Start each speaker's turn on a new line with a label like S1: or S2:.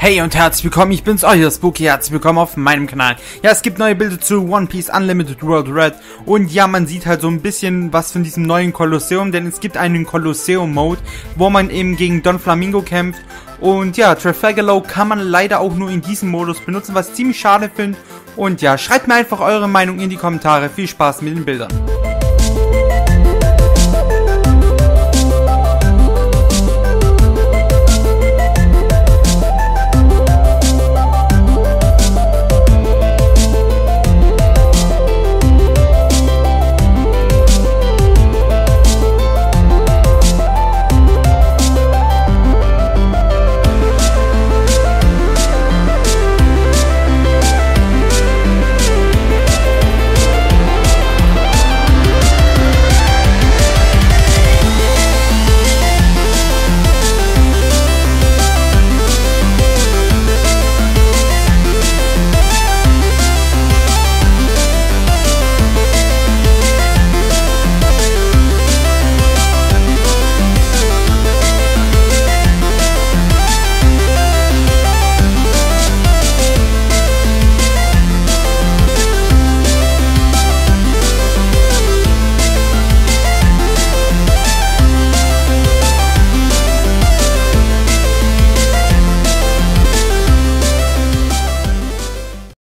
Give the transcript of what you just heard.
S1: Hey und herzlich willkommen, ich bin's, euer Spooky, herzlich willkommen auf meinem Kanal. Ja, es gibt neue Bilder zu One Piece Unlimited World Red und ja, man sieht halt so ein bisschen was von diesem neuen Kolosseum, denn es gibt einen Kolosseum-Mode, wo man eben gegen Don Flamingo kämpft und ja, Trafalgar kann man leider auch nur in diesem Modus benutzen, was ich ziemlich schade finde und ja, schreibt mir einfach eure Meinung in die Kommentare, viel Spaß mit den Bildern.